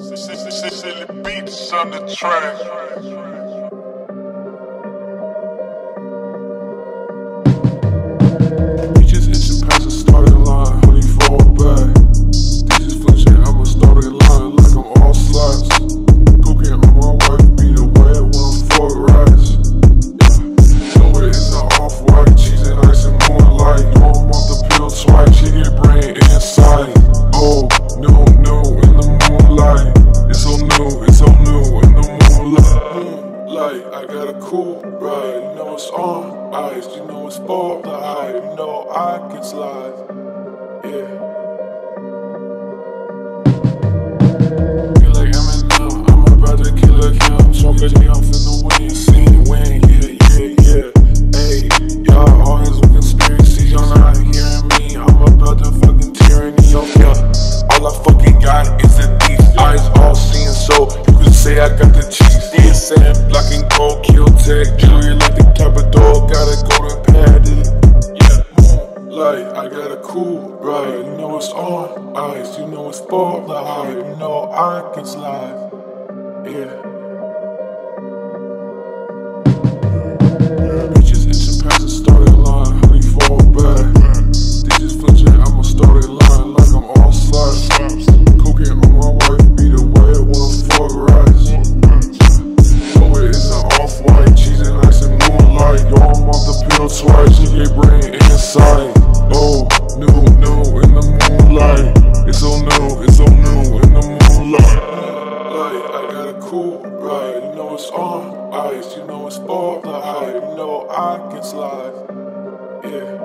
Silly beats on the track. Got a cool ride, you know it's on ice, you know it's all the hype, you know I can slide. Yeah. Tech, jewelry like the Capitol, gotta go to Patty. Yeah, moonlight, I got a cool ride. You know it's on ice, you know it's for the hype, you know I can slide. Yeah. Brain. Oh, new, new in the moonlight. It's so new, it's so new in the moonlight. Like, I got a cool ride, you know it's on ice, you know it's all the hype, you know I can slide. Yeah.